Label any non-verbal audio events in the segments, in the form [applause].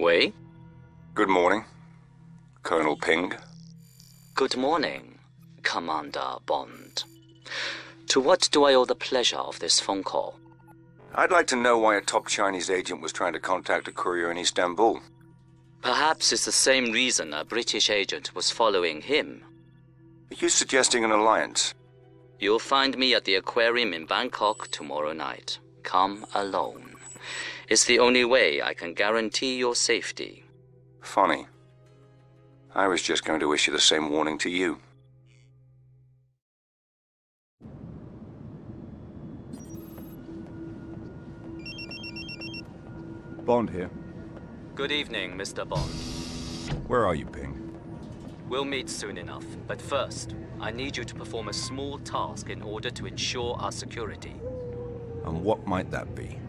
Wei? Good morning, Colonel Ping. Good morning, Commander Bond. To what do I owe the pleasure of this phone call? I'd like to know why a top Chinese agent was trying to contact a courier in Istanbul. Perhaps it's the same reason a British agent was following him. Are you suggesting an alliance? You'll find me at the aquarium in Bangkok tomorrow night. Come alone. It's the only way I can guarantee your safety. Funny. I was just going to issue the same warning to you. Bond here. Good evening, Mr. Bond. Where are you, Ping? We'll meet soon enough, but first, I need you to perform a small task in order to ensure our security. And what might that be?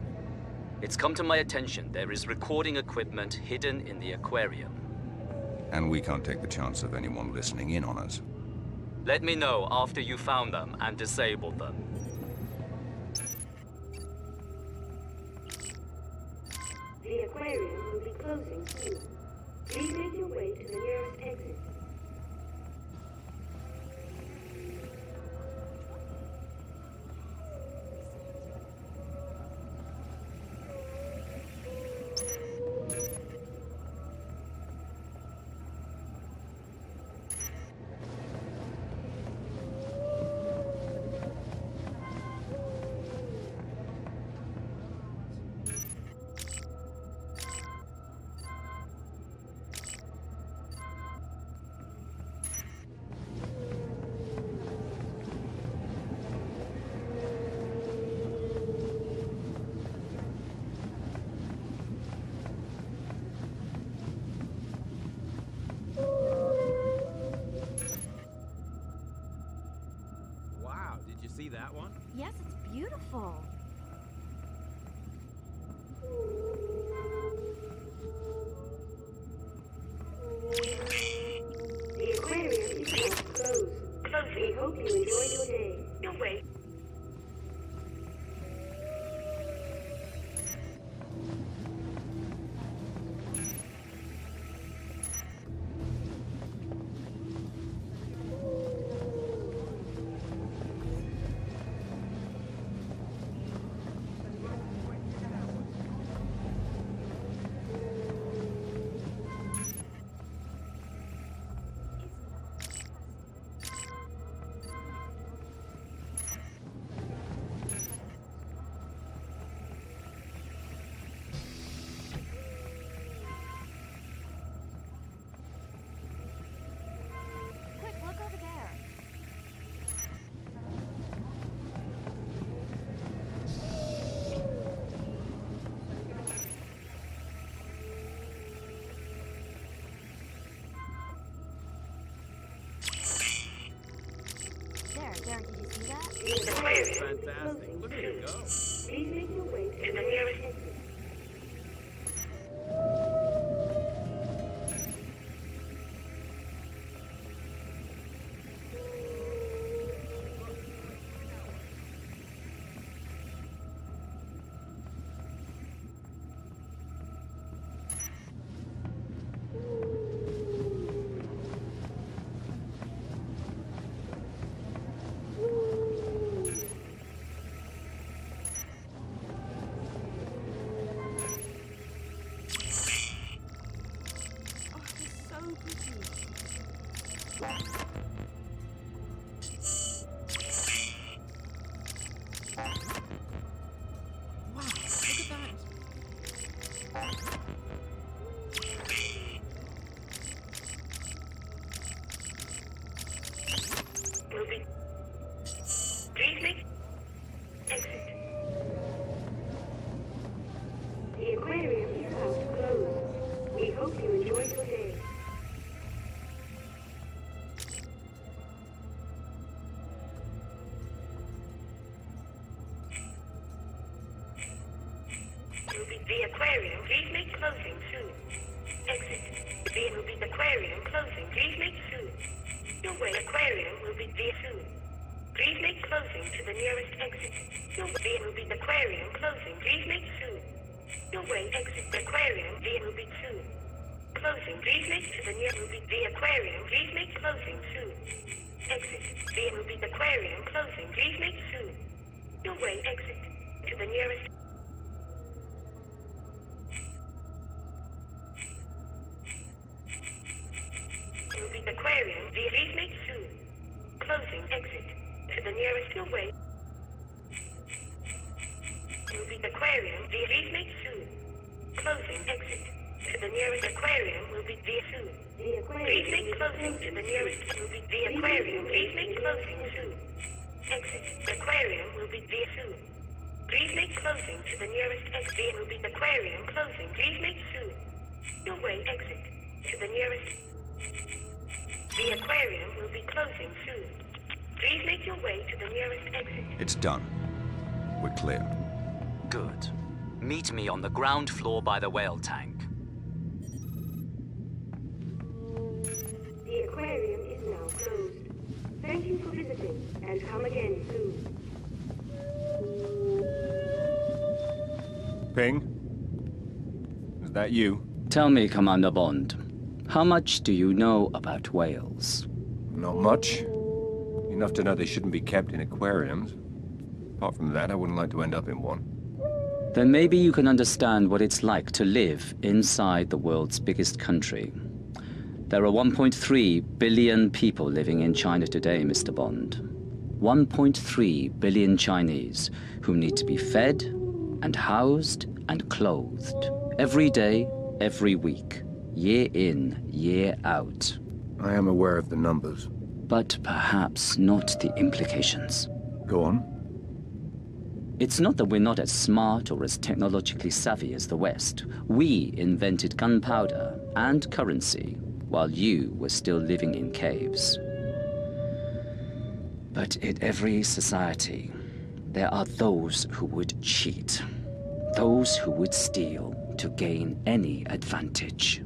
It's come to my attention there is recording equipment hidden in the aquarium. And we can't take the chance of anyone listening in on us. Let me know after you found them and disabled them. The aquarium will be closing soon. Please make your way to the nearest did you see that one? Yes, it's beautiful. The aquarium is now closed. We hope you enjoy your day. Your way. Fantastic. Look at it go. Will Will aquarium. The please make soon. Closing. Exit to the nearest aquarium will be the soon. Please make closing to the nearest will be the aquarium. Please make closing soon. Exit. The aquarium will be the soon. Please make closing to the nearest exit will be the aquarium closing. Please make soon. Your way exit to the nearest. The aquarium will be closing soon. Please make your way to the nearest exit. It's done. We're clear. Good. Meet me on the ground floor by the whale tank. The aquarium is now closed. Thank you for visiting and come again soon. Ping? Is that you? Tell me, Commander Bond, how much do you know about whales? Not much. Enough to know they shouldn't be kept in aquariums. Apart from that, I wouldn't like to end up in one. Then maybe you can understand what it's like to live inside the world's biggest country. There are 1.3 billion people living in China today, Mr. Bond. 1.3 billion Chinese who need to be fed and housed and clothed every day, every week, year in, year out. I am aware of the numbers. But perhaps not the implications. Go on. It's not that we're not as smart or as technologically savvy as the West. We invented gunpowder and currency while you were still living in caves. But in every society, there are those who would cheat, those who would steal to gain any advantage.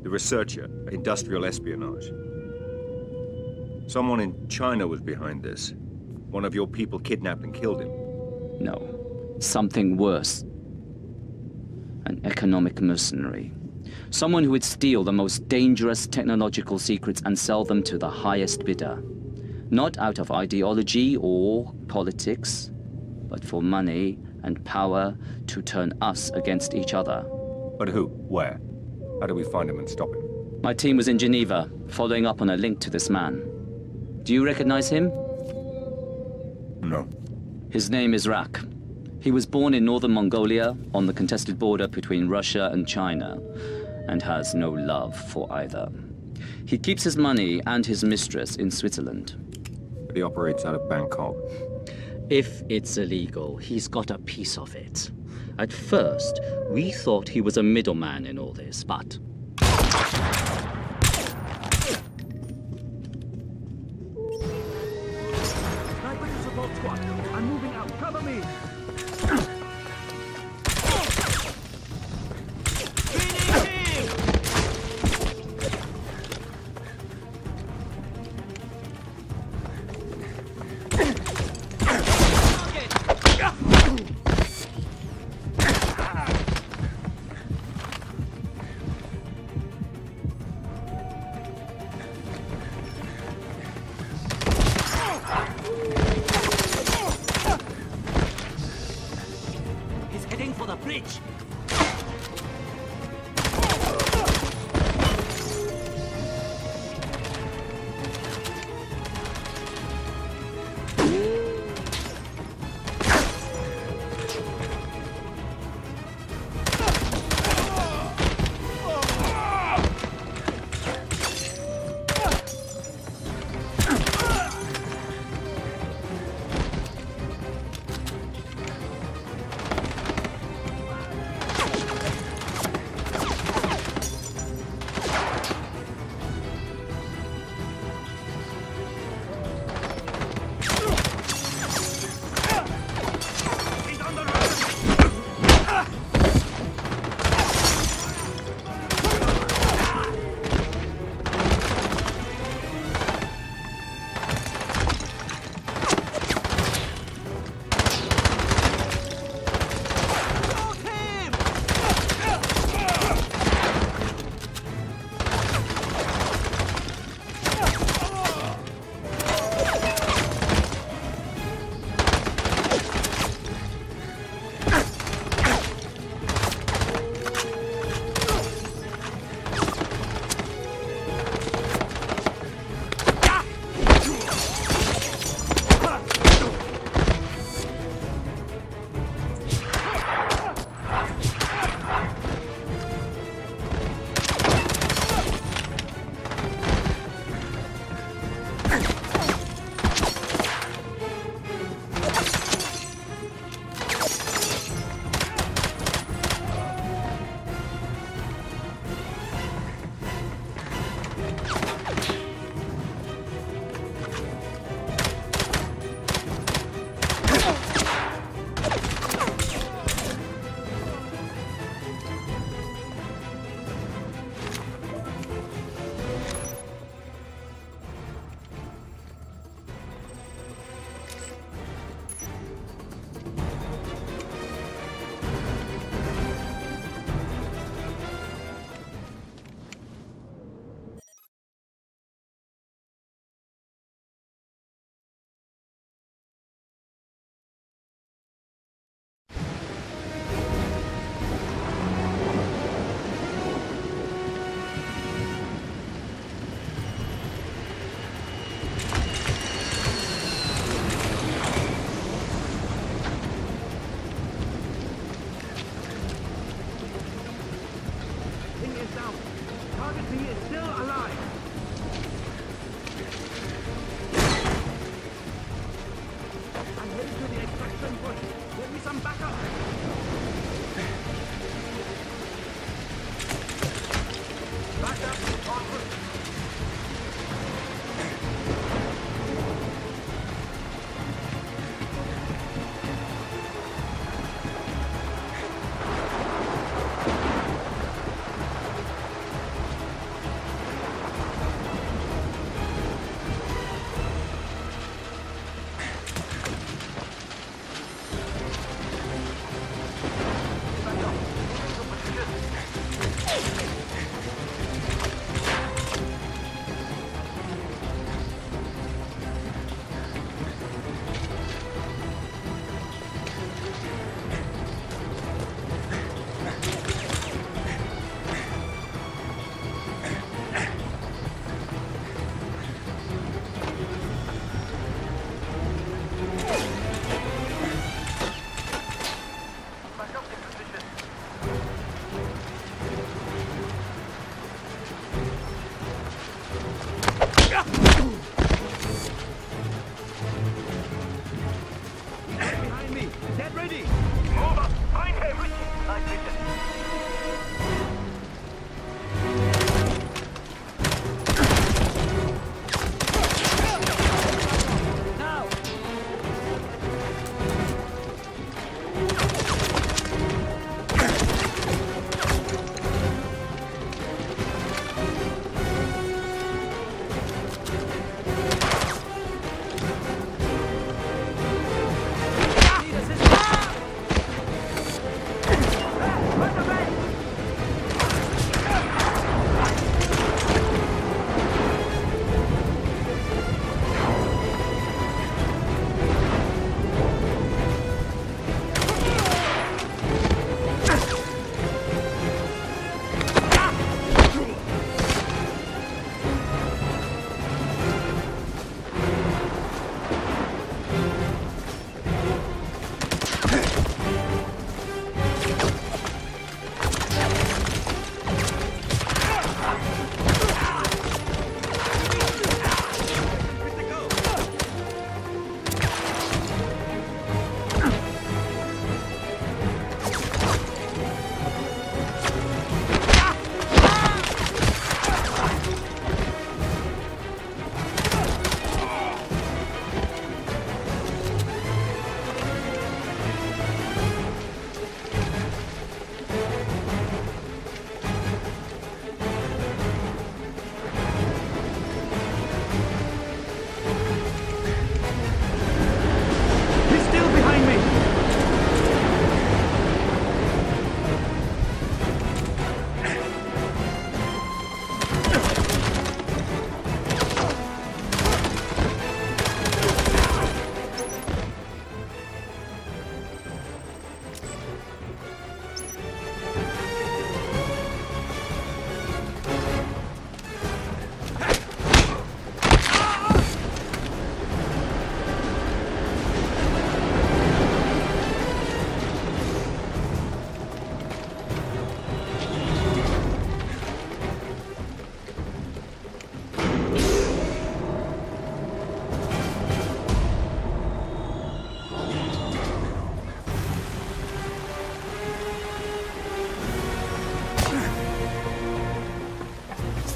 The researcher, industrial espionage. Someone in China was behind this. One of your people kidnapped and killed him. No, something worse. An economic mercenary. Someone who would steal the most dangerous technological secrets and sell them to the highest bidder. Not out of ideology or politics, but for money and power to turn us against each other. But who? Where? How do we find him and stop him? My team was in Geneva, following up on a link to this man. Do you recognize him? No. His name is Rak. He was born in northern Mongolia on the contested border between Russia and China and has no love for either. He keeps his money and his mistress in Switzerland. But he operates out of Bangkok. If it's illegal, he's got a piece of it. At first, we thought he was a middleman in all this, but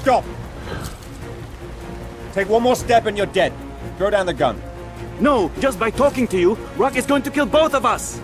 Stop! Take one more step and you're dead. Throw down the gun. No, just by talking to you, Rock is going to kill both of us.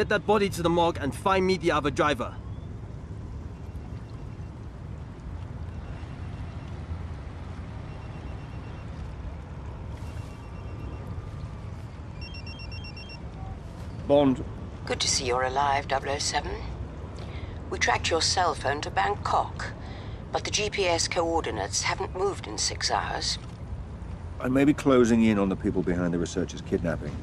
Get that body to the morgue and find me the other driver. Bond, Good to see you're alive, 007. We tracked your cell phone to Bangkok, but the GPS coordinates haven't moved in six hours. I may be closing in on the people behind the researcher's kidnapping.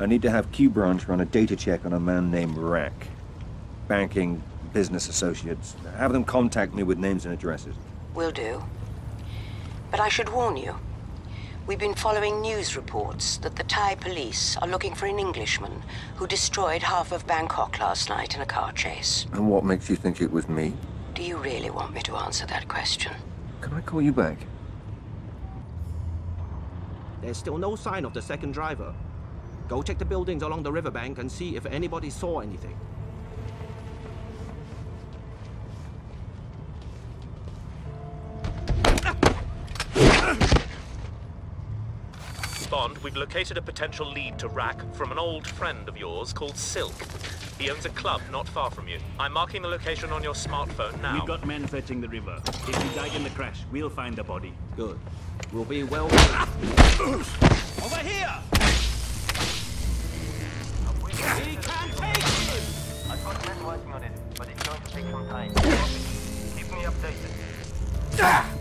I need to have Q Branch run a data check on a man named Rak. Banking, business associates. Have them contact me with names and addresses. Will do. But I should warn you. We've been following news reports that the Thai police are looking for an Englishman who destroyed half of Bangkok last night in a car chase. And what makes you think it was me? Do you really want me to answer that question? Can I call you back? There's still no sign of the second driver. Go check the buildings along the riverbank and see if anybody saw anything. Bond, we've located a potential lead to Rak from an old friend of yours called Silk. He owns a club not far from you. I'm marking the location on your smartphone now. We've got men fetching the river. If he died in the crash, we'll find the body. Good. We'll be well. Over here! We can take! I've got men working on it, but it's going to take some time. Keep me updated.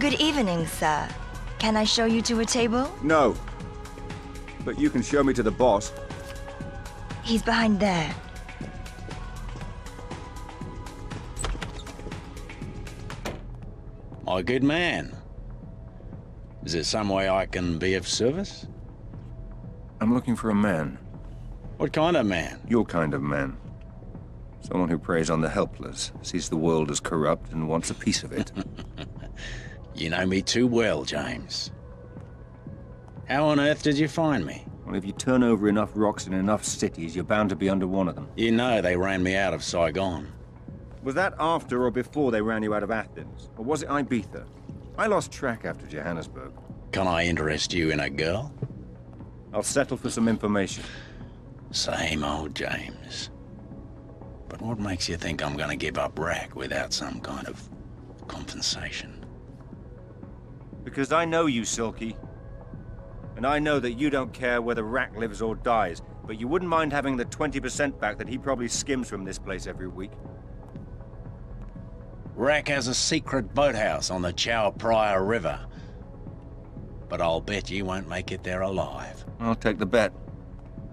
Good evening, sir. Can I show you to a table? No. But you can show me to the boss. He's behind there. My good man. Is there some way I can be of service? I'm looking for a man. What kind of man? Your kind of man. Someone who preys on the helpless, sees the world as corrupt, and wants a piece of it. [laughs] You know me too well, James. How on earth did you find me? well, if you turn over enough rocks in enough cities, you're bound to be under one of them. You know they ran me out of Saigon. Was that after or before they ran you out of Athens? Or was it Ibiza? I lost track after Johannesburg. Can I interest you in a girl? I'll settle for some information. Same old James. But what makes you think I'm gonna give up Rak without some kind of compensation? Because I know you, Silky. And I know that you don't care whether Rak lives or dies, but you wouldn't mind having the 20% back that he probably skims from this place every week. Rak has a secret boathouse on the Chao Phraya River. But I'll bet you won't make it there alive. I'll take the bet.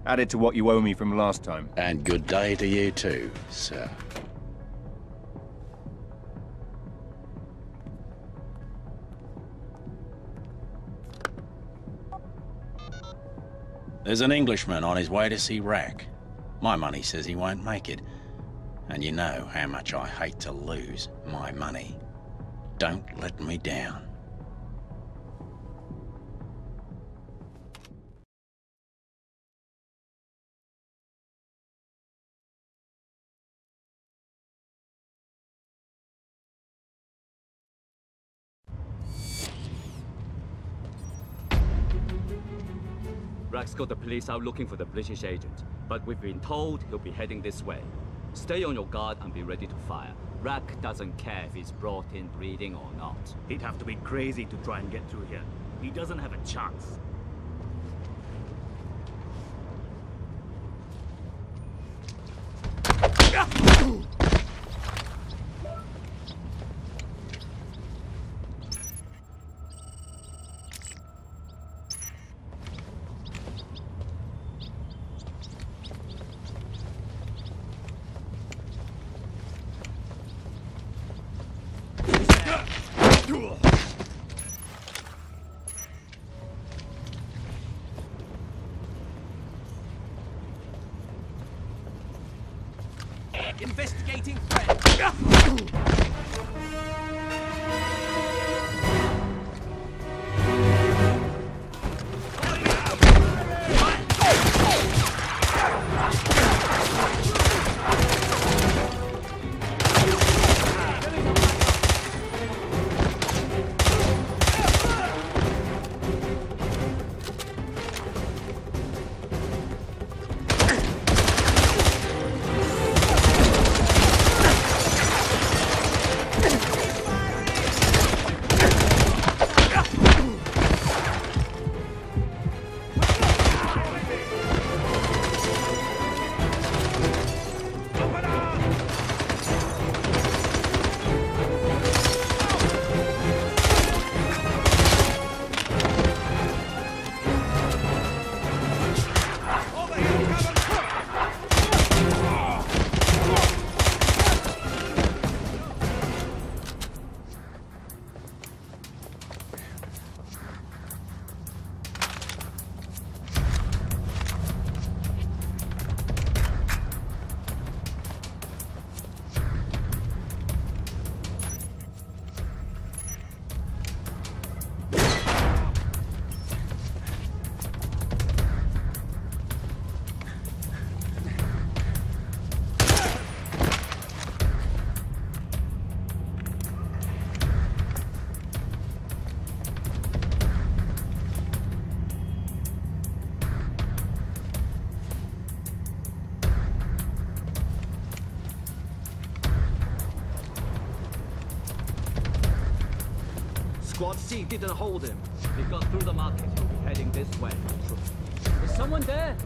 Add it to what you owe me from last time. And good day to you too, sir. There's an Englishman on his way to see Rak. My money says he won't make it. And you know how much I hate to lose my money. Don't let me down. Rak's got the police out looking for the British agent, but we've been told he'll be heading this way. Stay on your guard and be ready to fire. Rak doesn't care if he's brought in breeding or not. He'd have to be crazy to try and get through here. He doesn't have a chance. 进 Squad didn't hold him. He got through the market. Heading this way. Is someone there?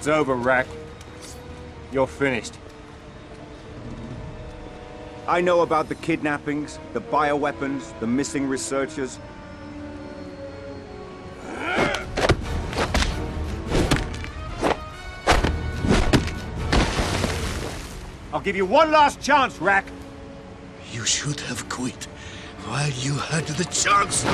It's over, Rak. You're finished. I know about the kidnappings, the bioweapons, the missing researchers. I'll give you one last chance, Rak. You should have quit while you had the chance.